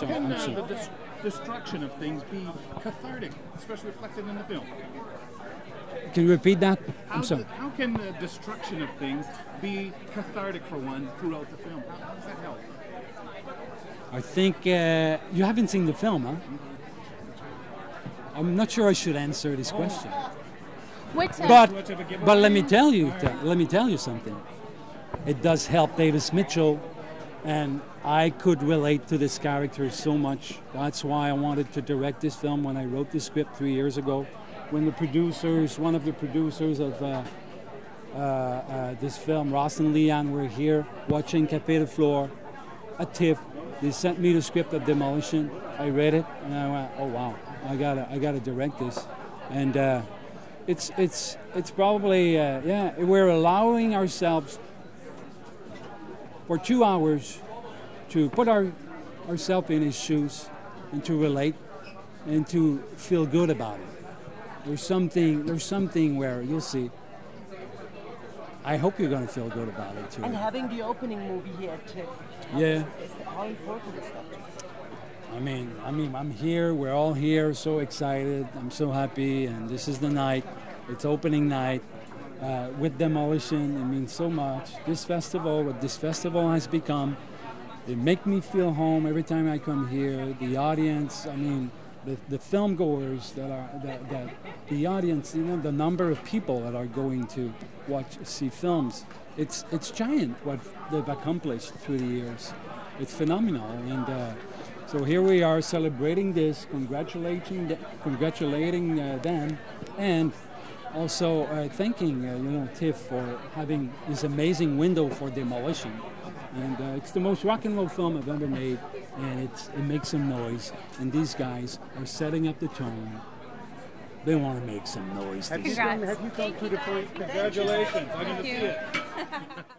so can uh, the dis- destruction of things be cathartic, especially reflected in the film? Can you repeat that? How, I'm sorry. the- how can the destruction of things be cathartic for one throughout the film? How, how does that help? I think uh, you haven't seen the film, huh? I'm not sure I should answer this question. What, uh, But much of a giveaway? but let me tell you let me tell you something. It does help Davis Mitchell, and I could relate to this character so much. That's why I wanted to direct this film when I wrote the script three years ago. When the producers, one of the producers of uh, uh, uh, this film, Ross and Lianne, were here watching Café de Flore at TIFF. They sent me the script of Demolition. I read it, and I went, "Oh wow, I gotta, I gotta direct this." And uh, it's, it's, it's probably, uh, yeah, we're allowing ourselves for two hours to put our, ourselves in his shoes and to relate and to feel good about it. There's something, there's something where you'll see. I hope you're going to feel good about it too. And having the opening movie here at TIFF. Yeah. is- is that- how important is that? I mean, I mean, I'm here. We're all here, so excited. I'm so happy, and this is the night. It's opening night uh, with demolition. It means so much. This festival, what this festival has become, it make me feel home every time I come here. The audience, I mean, the, the film goers that are that, that the audience, you know, the number of people that are going to watch see films. It's it's giant what they've accomplished through the years. It's phenomenal, and uh, so here we are celebrating this, congratulating congratulating uh, them, and also uh, thanking uh, you know TIFF for having this amazing window for demolition. And uh, it's the most rock and roll film I've ever made, and it's, it makes some noise. And these guys are setting up the tone. They want to make some noise. Have you come, have you come to the point? Congratulations! I'm going to see it.